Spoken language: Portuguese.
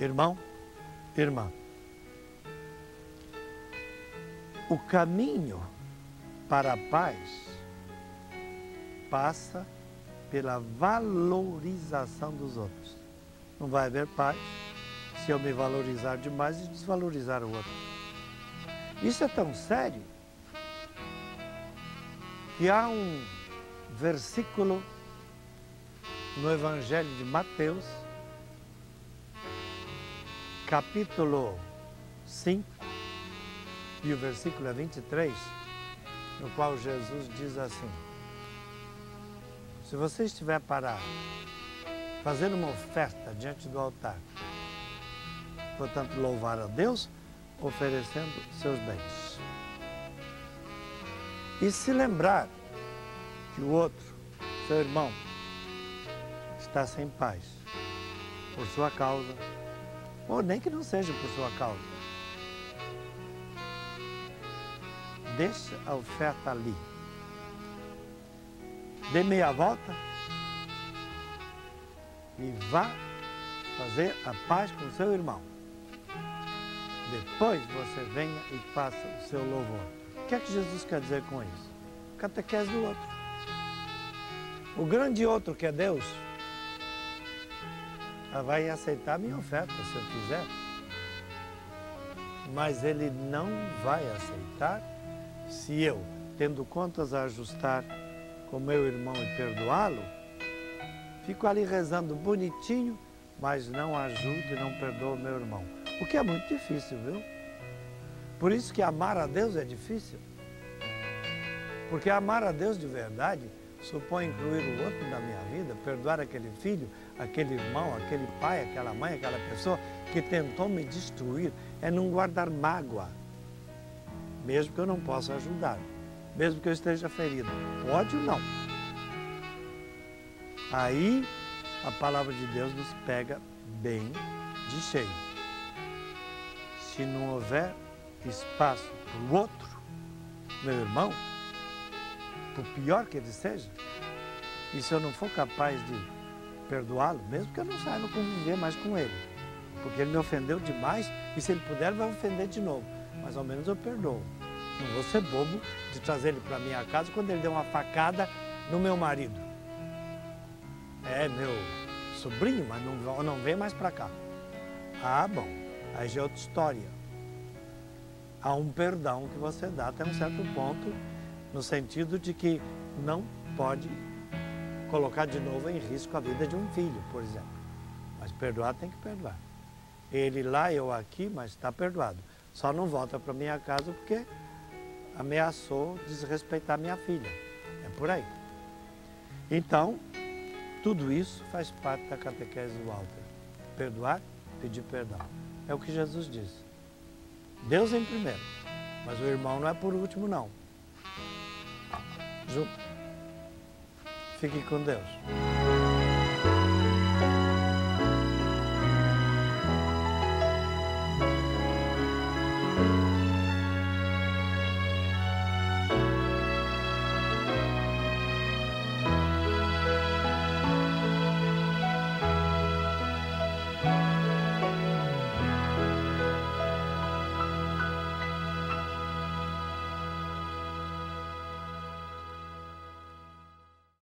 Irmão, irmã, o caminho para a paz passa pela valorização dos outros. Não vai haver paz se eu me valorizar demais e desvalorizar o outro. Isso é tão sério que há um versículo no Evangelho de Mateus, capítulo 5, e o versículo é 23, no qual Jesus diz assim: Se você estiver para fazer uma oferta diante do altar, portanto, louvar a Deus, oferecendo seus bens. E se lembrar que o outro, seu irmão, está sem paz por sua causa, ou nem que não seja por sua causa. Deixa a oferta ali. Dê meia volta e vá fazer a paz com seu irmão. Depois você venha e faça o seu louvor. O que é que Jesus quer dizer com isso? Catequese do outro. O grande outro que é Deus vai aceitar minha oferta se eu quiser. Mas ele não vai aceitar se eu, tendo contas a ajustar com meu irmão e perdoá-lo, fico ali rezando bonitinho, mas não ajudo e não perdoo meu irmão. O que é muito difícil, viu? Por isso que amar a Deus é difícil. Porque amar a Deus de verdade supõe incluir o outro na minha vida, perdoar aquele filho, aquele irmão, aquele pai, aquela mãe, aquela pessoa que tentou me destruir, é não guardar mágoa, mesmo que eu não possa ajudar, mesmo que eu esteja ferido. Pode ou não? Aí a palavra de Deus nos pega bem de cheio. Se não houver espaço para o outro, meu irmão, por pior que ele seja, e se eu não for capaz de perdoá-lo, mesmo que eu não saiba conviver mais com ele, porque ele me ofendeu demais e se ele puder vai ofender de novo, mas ao menos eu perdoo. Não vou ser bobo de trazer ele para minha casa quando ele deu uma facada no meu marido. É meu sobrinho, mas não, não vem mais para cá. Ah, bom, aí já é outra história. Há um perdão que você dá até um certo ponto, no sentido de que não pode colocar de novo em risco a vida de um filho, por exemplo. Mas perdoar tem que perdoar. Ele lá, eu aqui, mas está perdoado. Só não volta para minha casa porque ameaçou desrespeitar minha filha. É por aí. Então, tudo isso faz parte da catequese do Walter. Perdoar, pedir perdão. É o que Jesus disse. Deus em primeiro, mas o irmão não é por último, não. Junto. Fique com Deus.